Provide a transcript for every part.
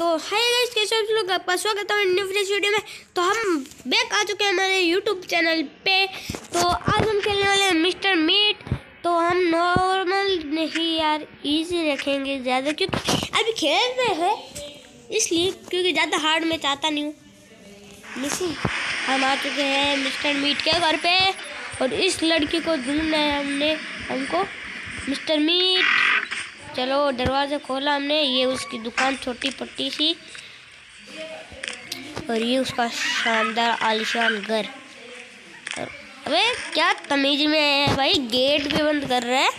तो hi guys, कैसे आप लोग? आपका स्वागत है न्यू फ्रेश वीडियो में। तो हम बैक आ चुके हैं हमारे यूट्यूब चैनल पे। तो आज हम खेलने वाले हैं मिस्टर मीट तो हम नॉर्मल नहीं यार इजी रखेंगे ज़्यादा, क्योंकि अभी खेल रहे हैं। इसलिए, क्योंकि ज़्यादा हार्ड में चाहता नहीं हूँ। हम आ चुके हैं मिस्टर मीट के घर पे। और इस लड़की को ढूंढना है हमने, हमको मिस्टर मीट चलो, दरवाज़ा खोला हमने। ये उसकी दुकान छोटी पट्टी सी। और ये उसका शानदार आलिशान घर। अबे, क्या तमीज में है भाई? गेट भी बंद कर रहा है।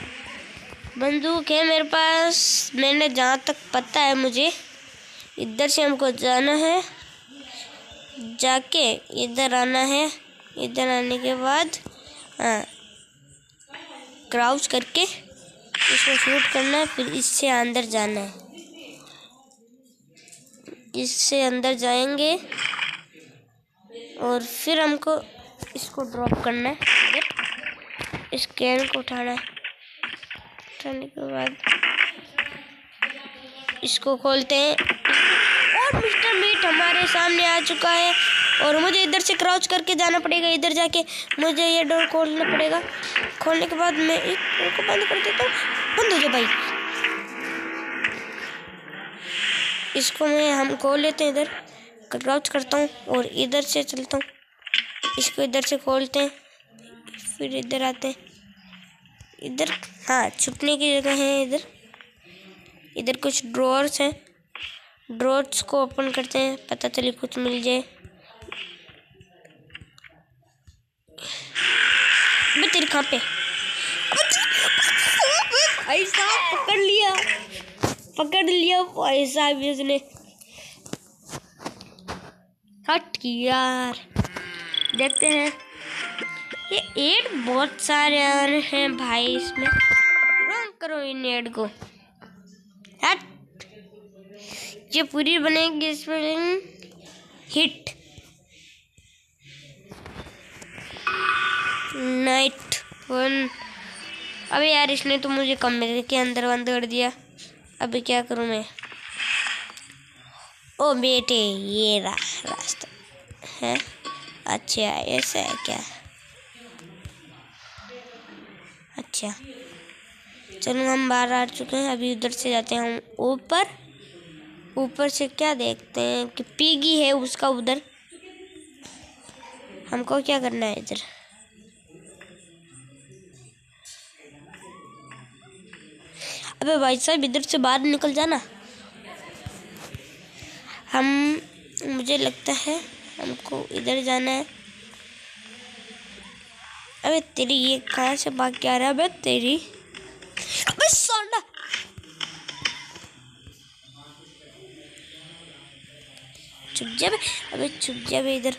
बंदूक है मेरे पास। मैंने जहाँ तक पता है मुझे, इधर से हमको जाना है। जाके इधर आना है। इधर आने के बाद हाँ क्राउच करके इसको शूट करना है, फिर इससे अंदर जाना है। इससे अंदर जाएँगे और फिर हमको इसको ड्रॉप करना है। इस कैन को उठाना है। उठाने के बाद इसको खोलते हैं। और मिस्टर मीट हमारे सामने आ चुका है। और मुझे इधर से क्रॉच करके जाना पड़ेगा, इधर जाके मुझे ये डोर खोलना पड़ेगा। खोलने के बाद मैं एक डोर को बंद कर देता हूँ। बंद हो जाए भाई। इसको मैं, हम खोल लेते हैं इधर। क्रॉच करता हूँ और इधर से चलता हूँ। इसको इधर से खोलते हैं, फिर इधर आते हैं। इधर हाँ छुपने की जगह है इधर। इधर कुछ ड्रॉर्स हैं। ड्रॉर्स को ओपन करते हैं, पता चले कुछ मिल जाए मैं तेरे कहाँ पे। भाई साहब पकड़ लिया। पकड़ लिया भाई साहब इसने हट यार। देखते हैं। ये एड बहुत सारे रहे हैं भाई इसमें। रंग करो इन एड को। हट। ये पूरी बनेगी इसमें। हिट। नाइट। वन अबे यार, इसने तो मुझे कमरे के अंदर बंद कर दिया। अभी क्या करूँ मैं? ओ बेटे, ये रहा रास्ता। है? अच्छा ऐसा है क्या? अच्छा। चलो, हम बाहर आ चुके हैं। अभी उधर से जाते हैं हम। ऊपर? ऊपर से क्या देखते हैं कि पीगी है उसका उधर। हमको क्या करना है इधर? अबे भाई साहब, इधर से बाहर निकल जाना। हम, मुझे लगता है हमको इधर जाना है। अबे तेरी ये कहाँ से भाग के आ रहा है? अबे तेरी अबे सोना चुप जा अबे चुप जा इधर।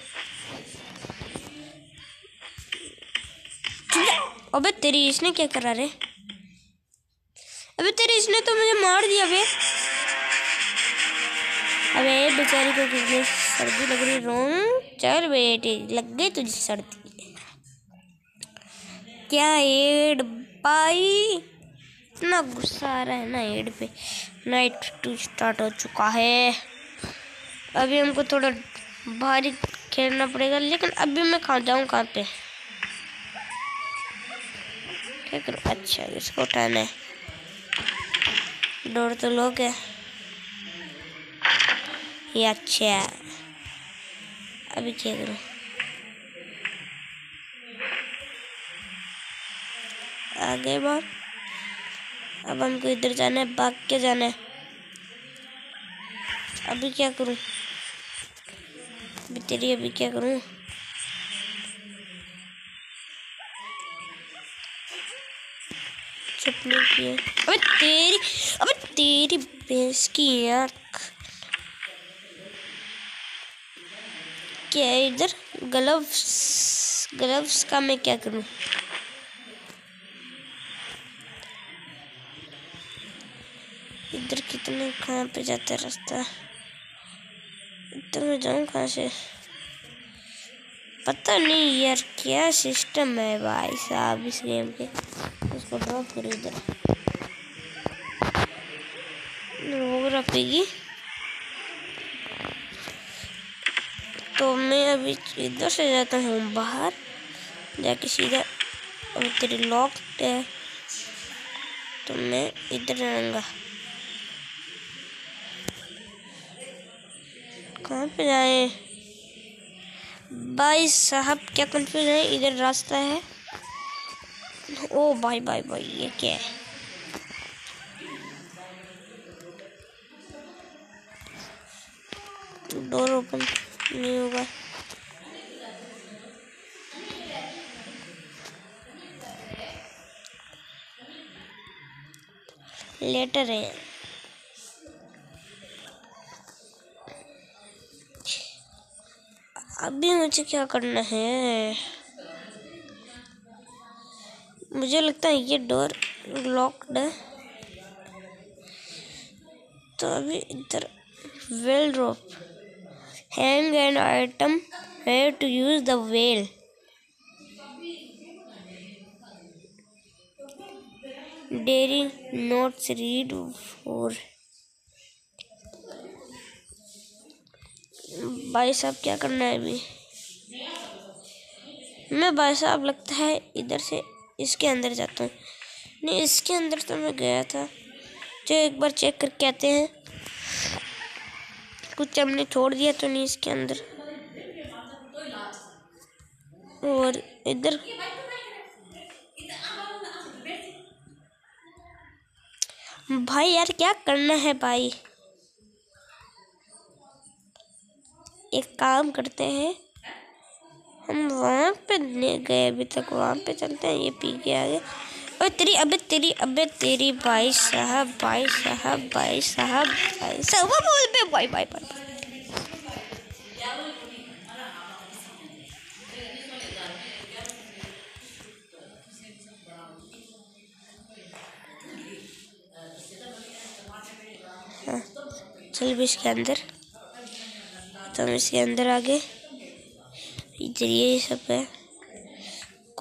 अबे तेरी इसने क्या करा रे? इसने तो मुझे मार दिया बे। अबे बेचारी को कितनी सर्दी लग रही रोम चल बेटे, लग गई तुझे सर्दी। क्या एड पाई इतना गुस्सा आ रहा है ना एड पे। नाइट टू स्टार्ट हो चुका है। अभी हमको थोड़ा भारी खेलना पड़ेगा, लेकिन अभी मैं खा जाऊँ, कहाँ पे? क्या अच्छा इसको उठाना है। डोर तो लोग है। ये अच्छा अभी क्या करूँ? आगे बार अब हमको इधर जाना है, भाग के जाना है। अभी क्या करूँ? अभी तेरी अभी क्या करूँ? छुपने की है अबे तेरी, अबे तेरी भैंस की आँख। क्या इधर ग्लव्स ग्लव्स का मैं क्या करूँ? इधर कितने कहाँ पे जाता रास्ता? इधर मैं जाऊँ कहाँ से? पता नहीं यार, क्या सिस्टम है भाई साहब इस गेम के? इसको ड्रॉप करो इधर। रखेगी तो मैं अभी इधर से जाता हूँ बाहर। जाके सीधा अभी तेरी लॉक है। तो मैं इधर जाऊँगा कहाँ पे जाए? भाई साहब, क्या कंफ्यूज है? इधर रास्ता है। ओ भाई भाई भाई, ये क्या है? डोर ओपन नहीं होगा लेटर है अभी मुझे क्या करना है? मुझे लगता है ये डोर लॉक्ड है। तो अभी इधर well drop hang an item है to use the well dairy notes read for भाई साहब क्या करना है अभी? मैं भाई साहब लगता है इधर से इसके अंदर जाता हूँ। नहीं, इसके अंदर तो मैं गया था। जो एक बार चेक करके आते हैं। कुछ हमने छोड़ दिया तो नहीं इसके अंदर। और इधर भाई यार, क्या करना है भाई? एक काम करते हैं। हम वहाँ पे गए अभी तक, वहाँ पे चलते हैं, ये पी के आगे। और तेरी अबे तेरी अबे तेरी भाई साहब भाई साहब भाई साहब भाई साहब। बोल पे भाई भाई भाई। हाँ, चल भी इसके अंदर। तो हम इसके अंदर आगे इधर ये सब है।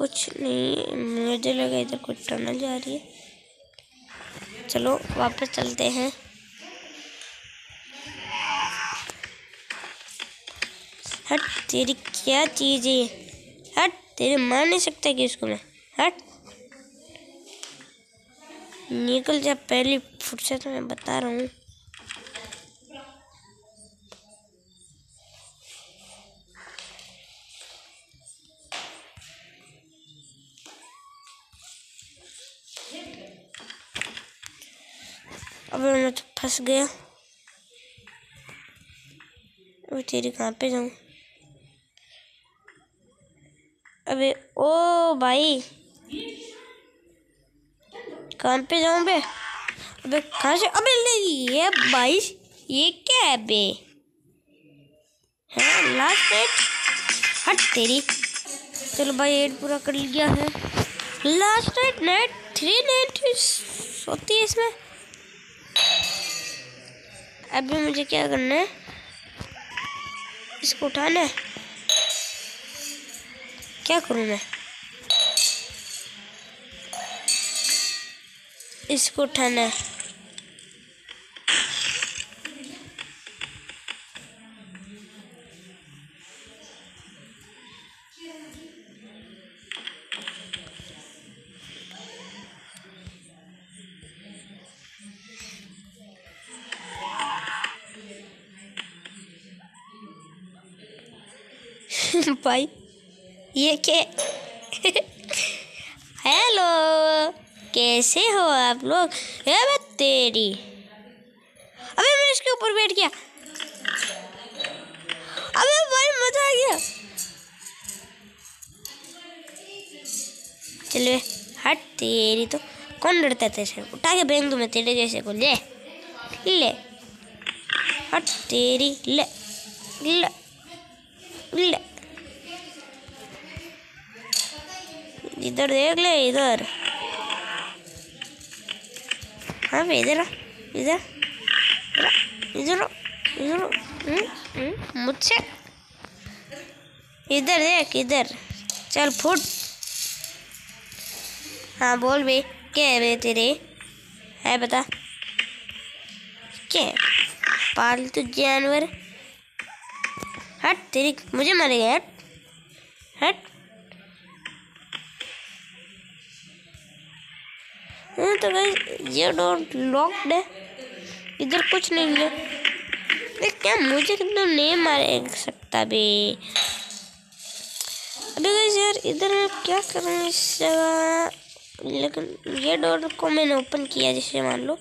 कुछ नहीं, मुझे लगा इधर कुछ टनल जा रही है। चलो, वापस चलते हैं। हट, तेरी क्या चीज़ है? हट, तेरे मार नहीं सकता कि इसको मैं? हट। निकल जा, पहली फुर्सत में बता रहा हूँ। अब मैं तो फंस गया। अबे तेरी कहाँ पे जाऊँ? अबे ओ भाई, कहाँ पे जाऊँ बे? अबे कहाँ से अबे ये भाई, ये क्या है बे? है लास्ट नाइट हट तेरी। चलो भाई, एड पूरा कर लिया है। Last night night three night होती है इसमें। अभी मुझे क्या करना है? इसको उठाना है? क्या करूँ मैं? इसको उठाना है। भाई, ये क्या? हेलो कैसे हो आप लोग? अबे तेरी। अबे मैं इसके ऊपर बैठ गया अबे, भाई, मज़ा आ गया। चलो, हट तेरी तो। कौन डरता है तेरे उठा के दूँ मैं तेरे जैसे को ले। ले। हट तेरी। ले। ले। ले। इधर देख ले इधर हाँ भाई इधर इधर इधर इधर मुझसे इधर देख इधर चल फुट हाँ बोल भाई क्या है तेरे है बता क्या पालतू जानवर हट तेरी मुझे मारेगा हट हट हाँ तो भाई, ये डोर लॉक्ड है। इधर कुछ नहीं है। क्या मुझे तो नहीं मार सकता भी। अभी गाइस यार, इधर मैं क्या करूँ इस जगह? लेकिन ये डोर को मैंने ओपन किया, जैसे मान लो।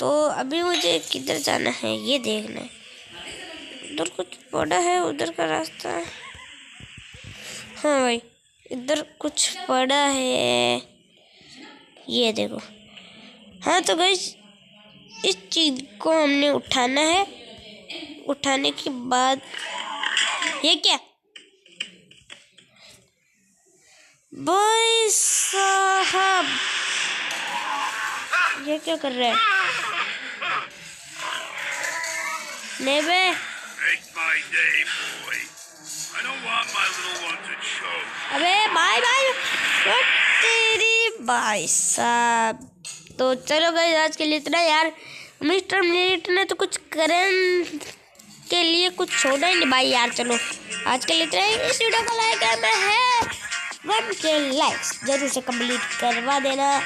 तो अभी मुझे किधर जाना है, ये देखना है। उधर कुछ पड़ा है, उधर का रास्ता हाँ भाई। इधर कुछ पड़ा है। ये देखो। हाँ तो गई इस चीज़ को हमने उठाना है। उठाने के बाद ये क्या? भाई साहब, ये क्या कर रहे है? अबे भाई साहब। तो चलो भाई आज के लिए इतना यार। मिस्टर मिनट ने तो कुछ करन के लिए कुछ छोड़ा ही नहीं भाई यार, चलो। आज के लिए इतना ही। इस वीडियो को लाइक करना है। वन के लाइक्स ज़रूर से कंप्लीट करवा देना।